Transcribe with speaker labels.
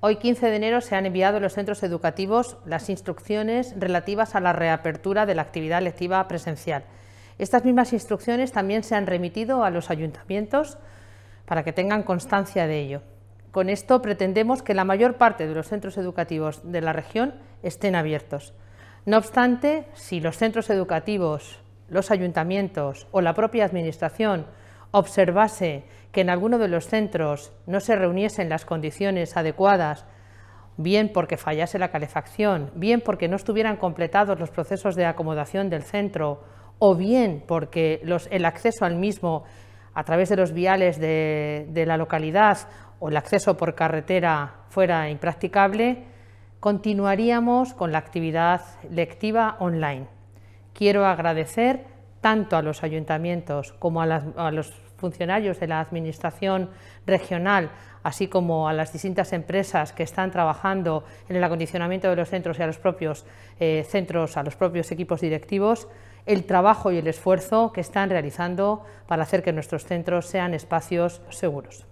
Speaker 1: Hoy 15 de enero se han enviado a los centros educativos las instrucciones relativas a la reapertura de la actividad lectiva presencial. Estas mismas instrucciones también se han remitido a los ayuntamientos para que tengan constancia de ello. Con esto pretendemos que la mayor parte de los centros educativos de la región estén abiertos. No obstante, si los centros educativos, los ayuntamientos o la propia Administración observase que en alguno de los centros no se reuniesen las condiciones adecuadas, bien porque fallase la calefacción, bien porque no estuvieran completados los procesos de acomodación del centro, o bien porque el acceso al mismo a través de los viales de, de la localidad o el acceso por carretera fuera impracticable, continuaríamos con la actividad lectiva online. Quiero agradecer tanto a los ayuntamientos como a, los funcionarios de la Administración regional, así como a las distintas empresas que están trabajando en el acondicionamiento de los centros y a los propios eh, centros, a los propios equipos directivos, el trabajo y el esfuerzo que están realizando para hacer que nuestros centros sean espacios seguros.